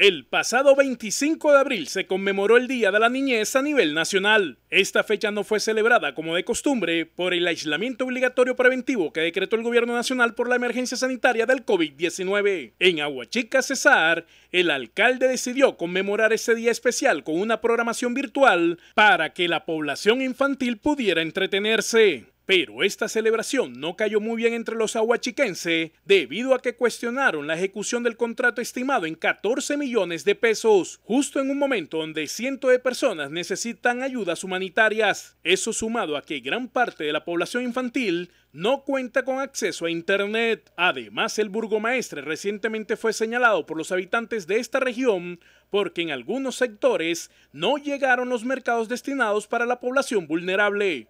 El pasado 25 de abril se conmemoró el Día de la Niñez a nivel nacional. Esta fecha no fue celebrada como de costumbre por el aislamiento obligatorio preventivo que decretó el gobierno nacional por la emergencia sanitaria del COVID-19. En Aguachica, Cesar, el alcalde decidió conmemorar ese día especial con una programación virtual para que la población infantil pudiera entretenerse. Pero esta celebración no cayó muy bien entre los aguachiquenses debido a que cuestionaron la ejecución del contrato estimado en 14 millones de pesos, justo en un momento donde cientos de personas necesitan ayudas humanitarias. Eso sumado a que gran parte de la población infantil no cuenta con acceso a Internet. Además, el burgomaestre recientemente fue señalado por los habitantes de esta región porque en algunos sectores no llegaron los mercados destinados para la población vulnerable.